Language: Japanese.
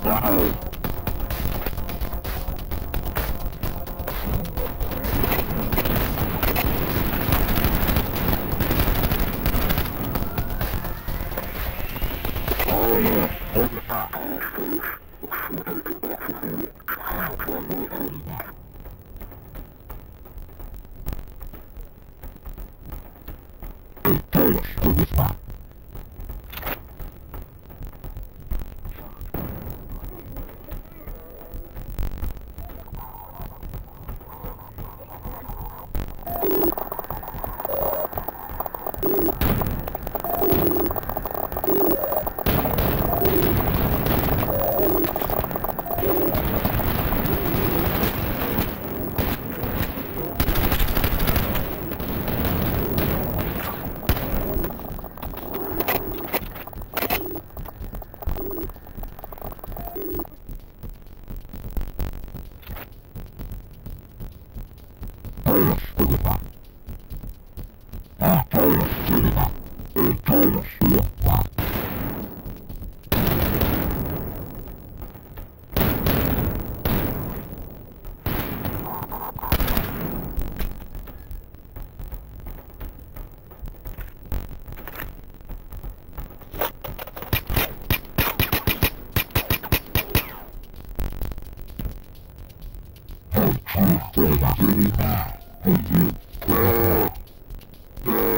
Oh, shit, this one. Let's go. Hola, Todos los Thank you.